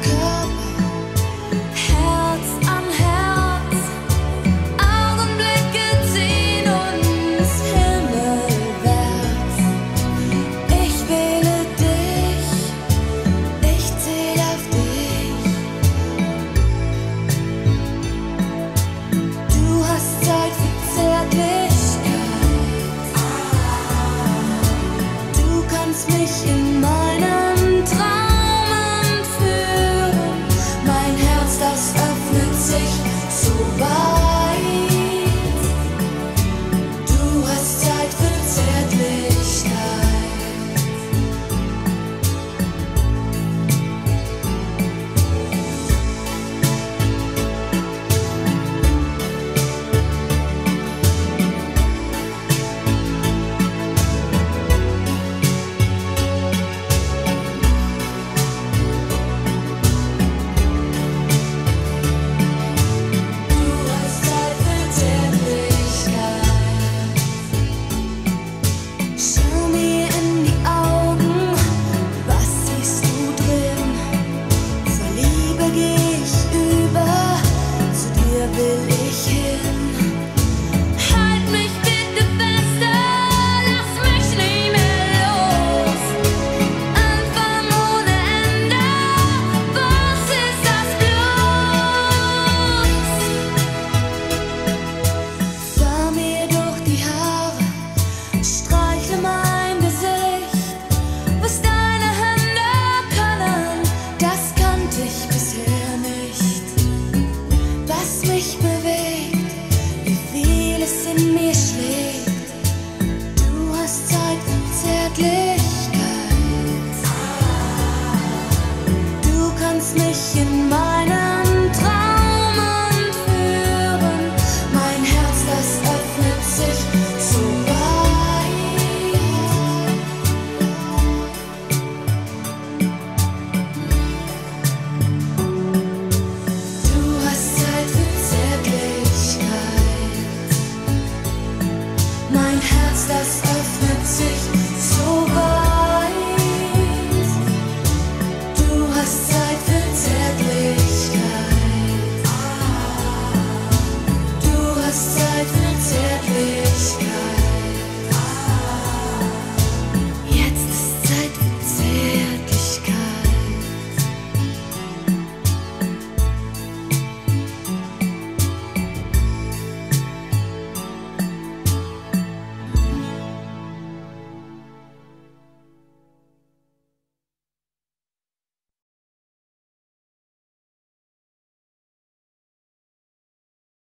come. Will Zärtlichkeit. Du